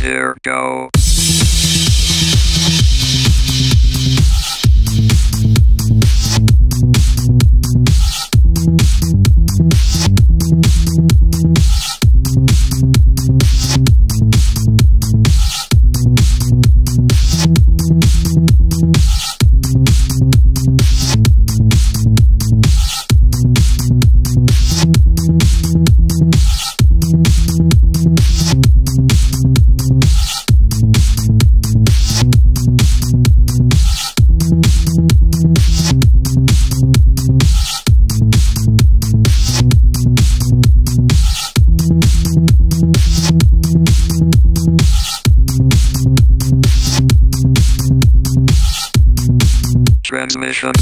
Here go. transmission.